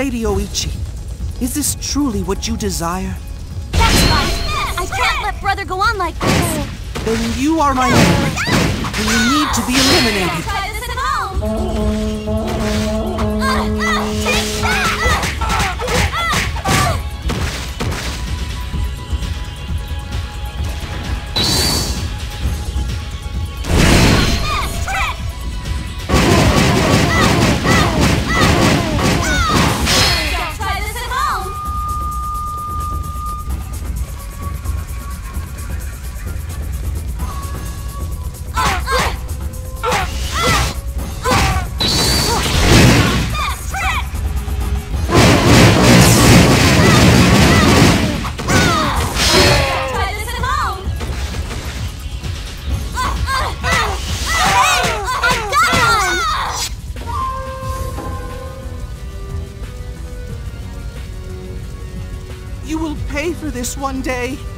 Lady Oichi, is this truly what you desire? That's right! I can't let brother go on like this! Then you are my enemy, and you need to be eliminated. Day.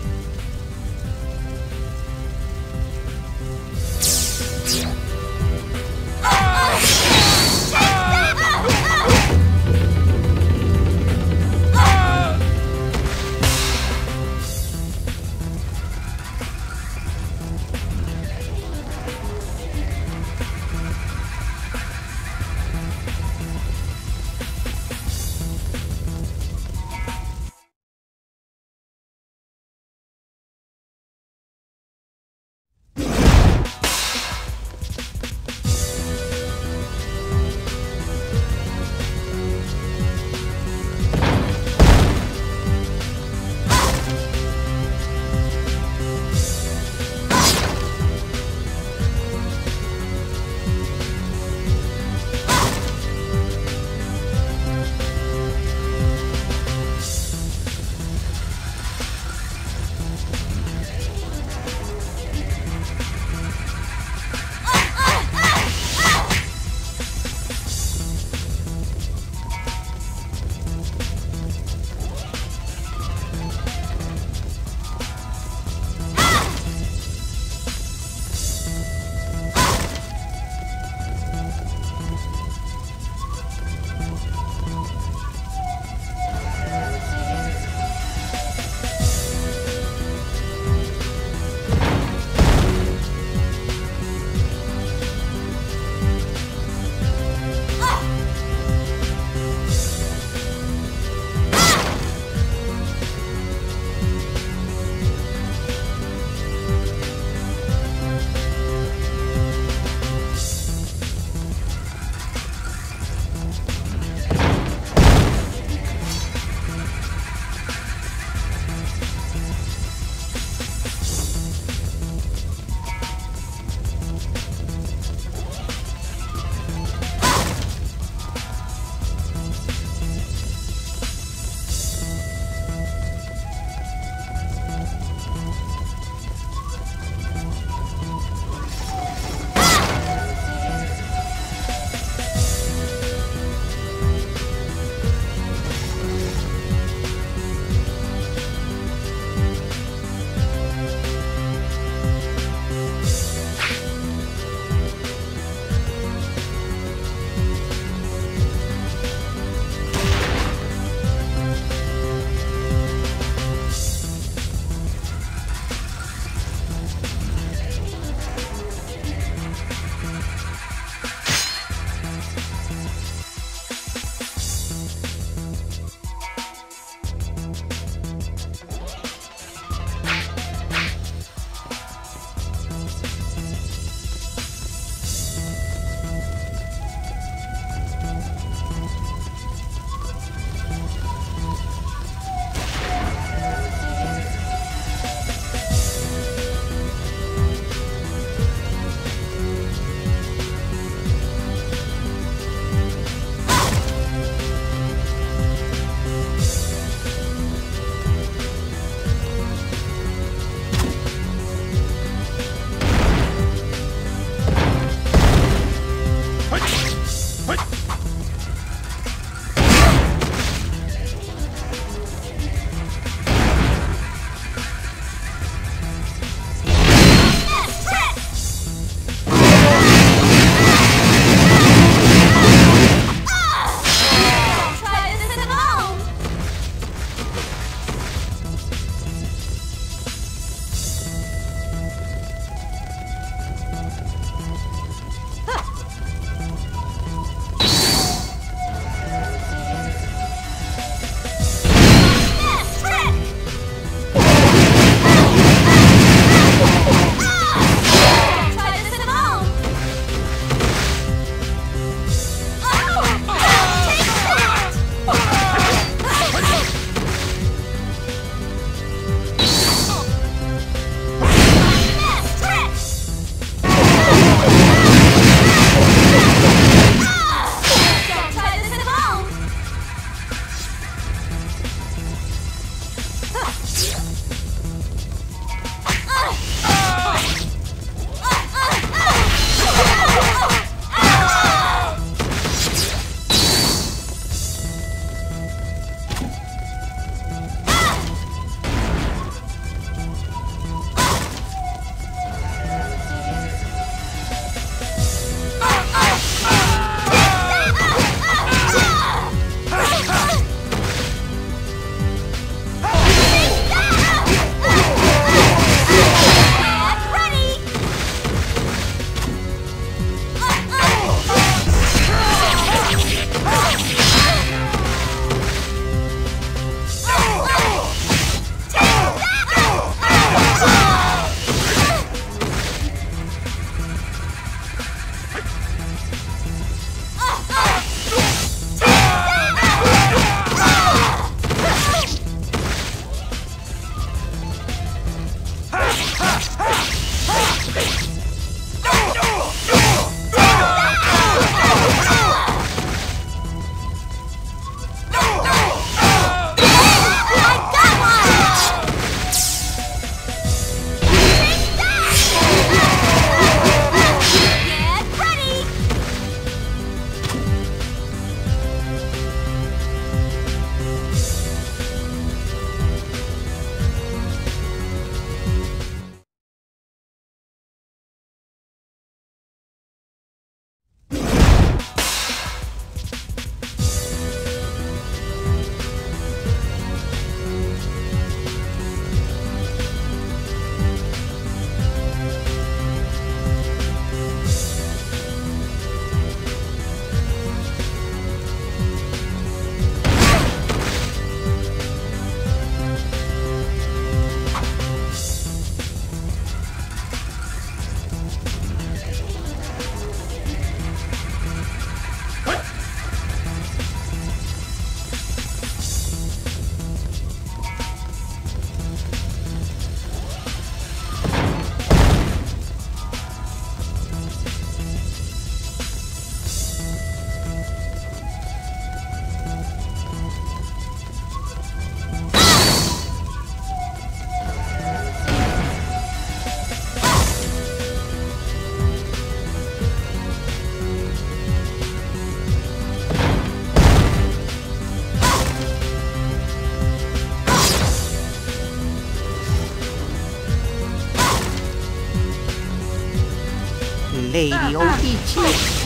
Lady Oichi,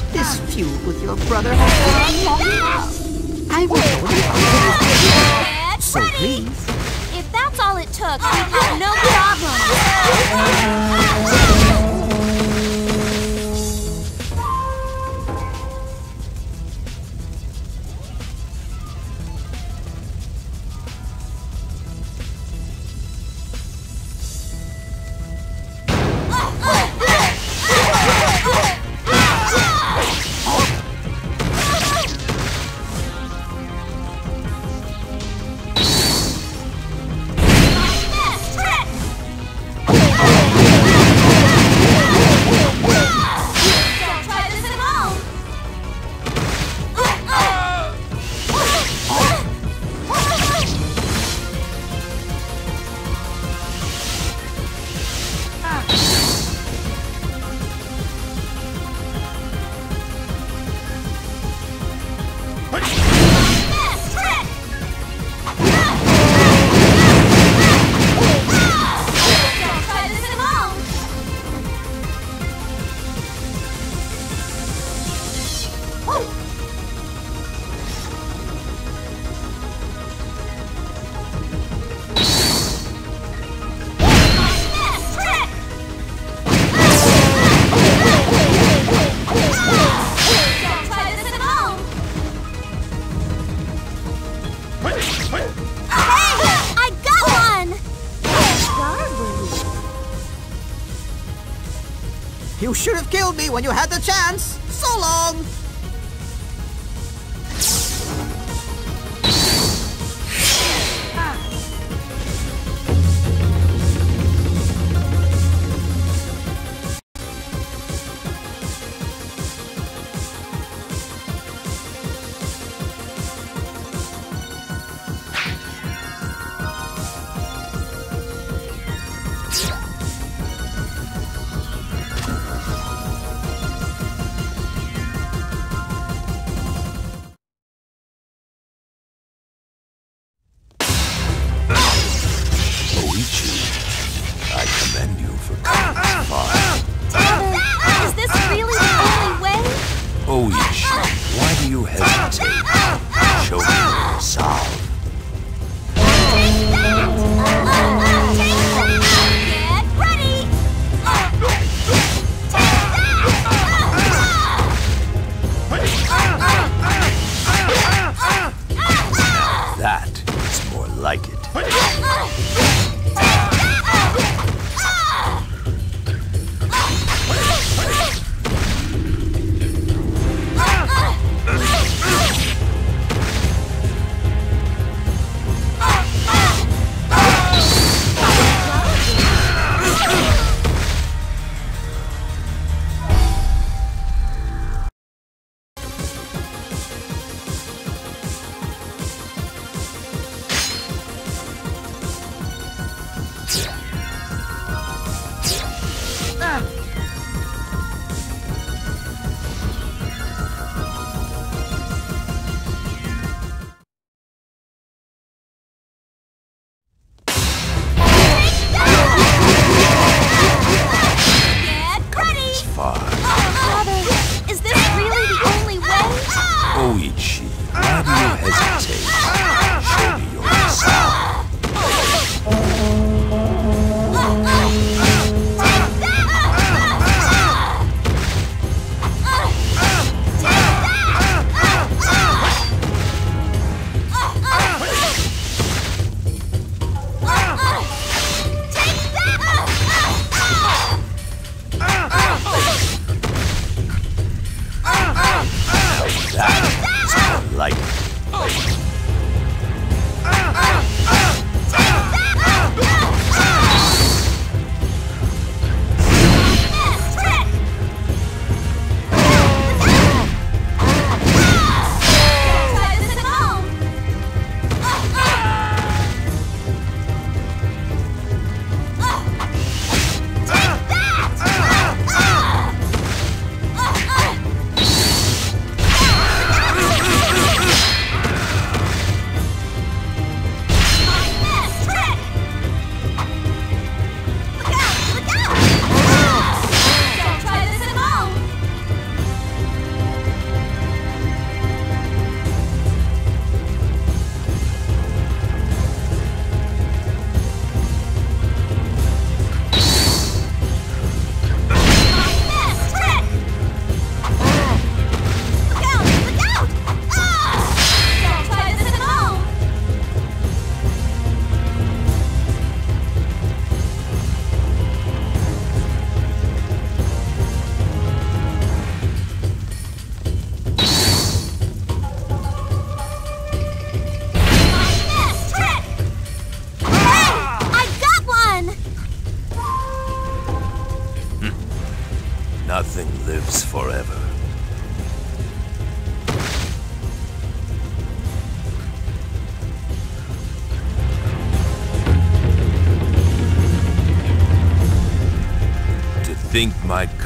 this feud with your brother has gone on long. I will only continue, so please. If that's all it took, we'd have no problem. me when you had the chance. So long.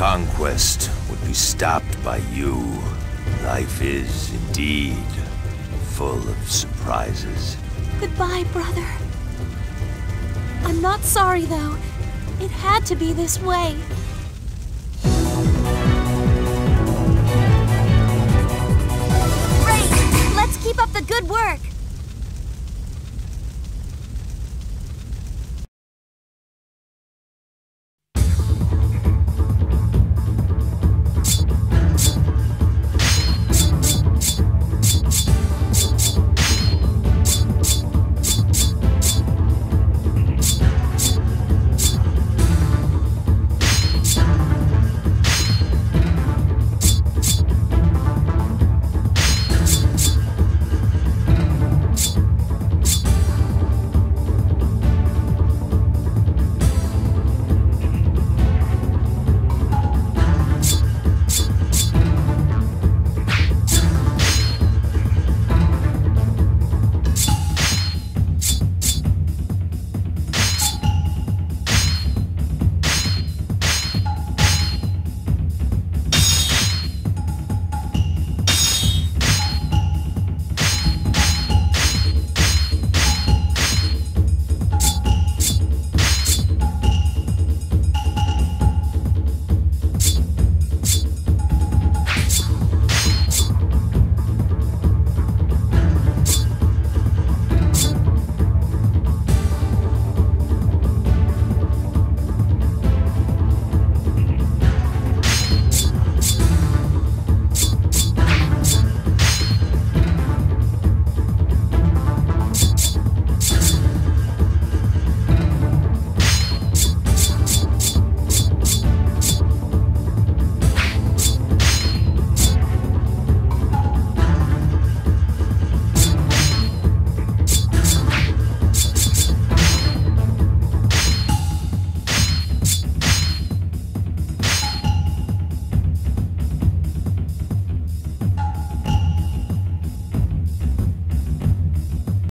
Conquest would be stopped by you. Life is indeed full of surprises. Goodbye, brother. I'm not sorry, though. It had to be this way.